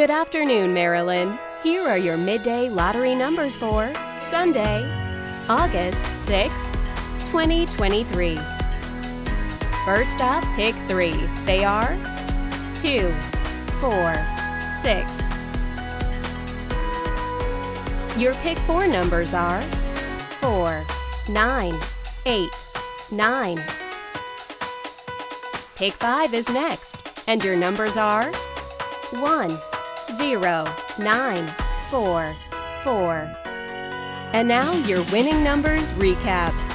Good afternoon, Maryland. Here are your midday lottery numbers for Sunday, August 6th, 2023. First up, pick three. They are 2, 4, 6. Your pick four numbers are 4, 9, 8, 9. Pick five is next, and your numbers are 1, 0, 9, 4, 4. And now your winning numbers recap.